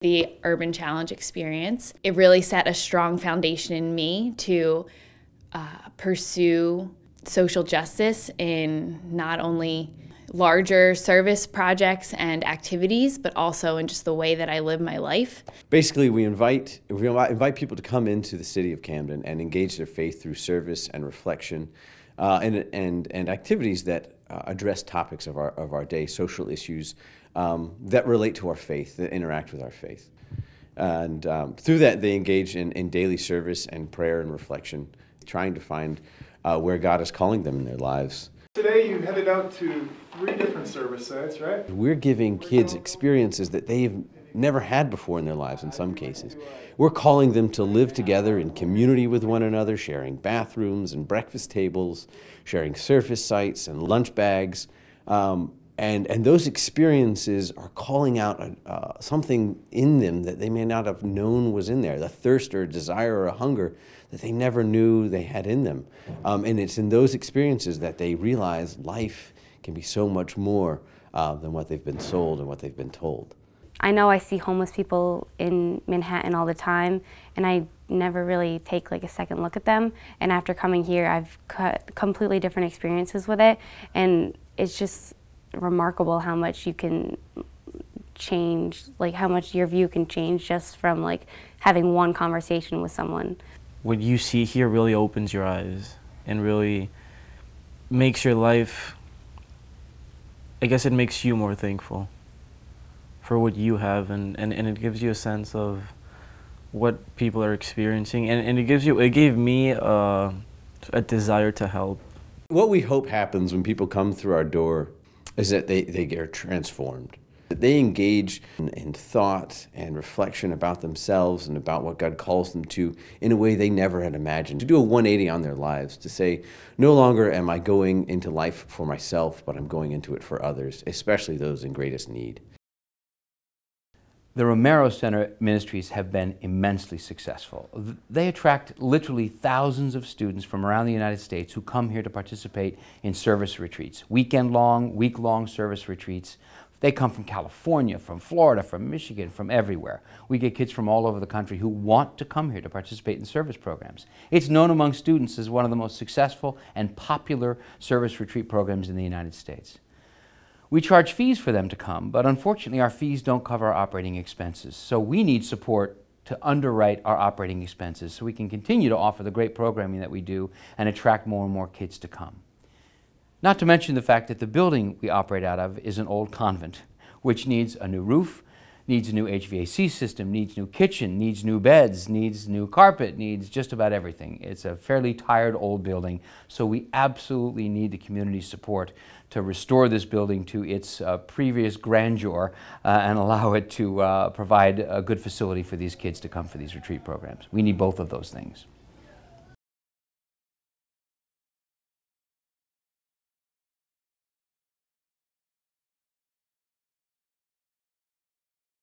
The Urban Challenge experience, it really set a strong foundation in me to uh, pursue social justice in not only larger service projects and activities, but also in just the way that I live my life. Basically, we invite, we invite people to come into the city of Camden and engage their faith through service and reflection uh, and, and, and activities that uh, address topics of our, of our day, social issues um, that relate to our faith, that interact with our faith. And um, through that, they engage in, in daily service and prayer and reflection, trying to find uh, where God is calling them in their lives. Today you headed out to three different service sites, right? We're giving kids experiences that they've never had before in their lives in some cases. We're calling them to live together in community with one another, sharing bathrooms and breakfast tables, sharing surface sites and lunch bags. Um, and, and those experiences are calling out uh, something in them that they may not have known was in there, the thirst or a desire or a hunger that they never knew they had in them. Um, and it's in those experiences that they realize life can be so much more uh, than what they've been sold and what they've been told. I know I see homeless people in Manhattan all the time, and I never really take like a second look at them. And after coming here, I've cut completely different experiences with it, and it's just remarkable how much you can change, like how much your view can change just from like having one conversation with someone. What you see here really opens your eyes and really makes your life, I guess it makes you more thankful for what you have and, and, and it gives you a sense of what people are experiencing and, and it gives you, it gave me a, a desire to help. What we hope happens when people come through our door is that they, they get transformed. That they engage in, in, thought and reflection about themselves and about what God calls them to in a way they never had imagined. To do a 180 on their lives, to say, no longer am I going into life for myself, but I'm going into it for others, especially those in greatest need. The Romero Center ministries have been immensely successful. They attract literally thousands of students from around the United States who come here to participate in service retreats, weekend long, week long service retreats. They come from California, from Florida, from Michigan, from everywhere. We get kids from all over the country who want to come here to participate in service programs. It's known among students as one of the most successful and popular service retreat programs in the United States. We charge fees for them to come, but unfortunately our fees don't cover our operating expenses. So we need support to underwrite our operating expenses so we can continue to offer the great programming that we do and attract more and more kids to come. Not to mention the fact that the building we operate out of is an old convent, which needs a new roof, needs a new HVAC system, needs new kitchen, needs new beds, needs new carpet, needs just about everything. It's a fairly tired old building, so we absolutely need the community support to restore this building to its uh, previous grandeur uh, and allow it to uh, provide a good facility for these kids to come for these retreat programs. We need both of those things.